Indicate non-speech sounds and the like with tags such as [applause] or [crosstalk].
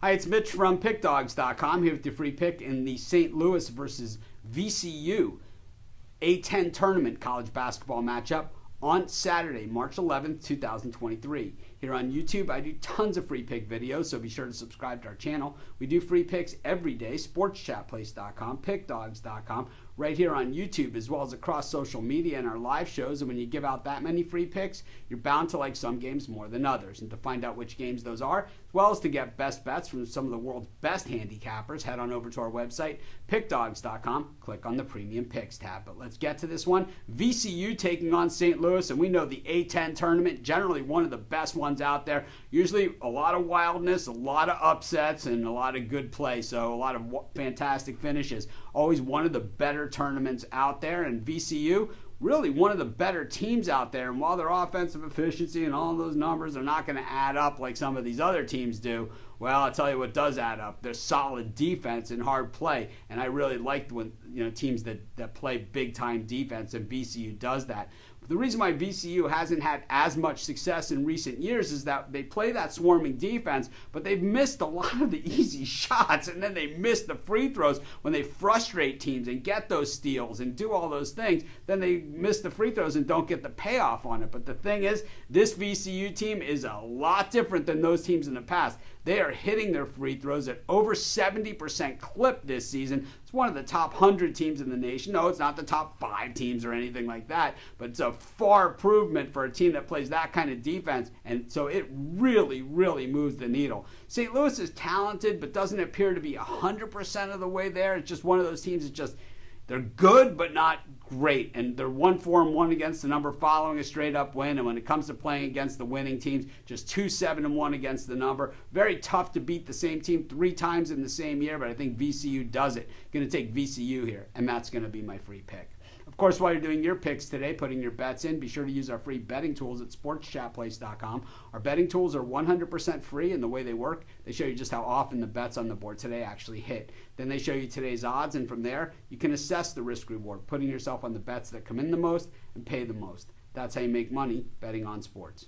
Hi, it's Mitch from PickDawgz.com here with your free pick in the St. Louis versus VCU A10 tournament college basketball matchup on Saturday, March 11th, 2023. Here on YouTube, I do tons of free pick videos, so be sure to subscribe to our channel. We do free picks every day, sportschatplace.com, pickdawgz.com, right here on YouTube, as well as across social media and our live shows. And when you give out that many free picks, you're bound to like some games more than others. And to find out which games those are, as well as to get best bets from some of the world's best handicappers, head on over to our website, pickdawgz.com, click on the Premium Picks tab. But let's get to this one. VCU taking on St. Louis, and we know the A10 tournament, generally one of the best ones out there. Usually a lot of wildness, a lot of upsets, and a lot of good play. So a lot of fantastic finishes. Always one of the better tournaments out there. And VCU, really one of the better teams out there. And while their offensive efficiency and all those numbers are not going to add up like some of these other teams do, well, I'll tell you what does add up. There's solid defense and hard play. And I really like when you know teams that, that play big time defense, and VCU does that. The reason why VCU hasn't had as much success in recent years is that they play that swarming defense, but they've missed a lot of the easy [laughs] shots, and then they miss the free throws when they frustrate teams and get those steals and do all those things. Then they miss the free throws and don't get the payoff on it. But the thing is, this VCU team is a lot different than those teams in the past. They are hitting their free throws at over 70% clip this season. It's one of the top 100 teams in the nation. No, it's not the top five teams or anything like that, but it's a far improvement for a team that plays that kind of defense. And so it really, really moves the needle. St. Louis is talented, but doesn't appear to be 100% of the way there. It's just one of those teams that just they're good, but not great. And they're one four and one against the number following a straight up win. And when it comes to playing against the winning teams, just two seven and one against the number. Very tough to beat the same team three times in the same year, but I think VCU does it. Going to take VCU here, and that's going to be my free pick. Of course, while you're doing your picks today, putting your bets in, be sure to use our free betting tools at sportschatplace.com. Our betting tools are 100% free, and the way they work, they show you just how often the bets on the board today actually hit. Then they show you today's odds, and from there, you can assess the risk reward, putting yourself on the bets that come in the most and pay the most. That's how you make money betting on sports.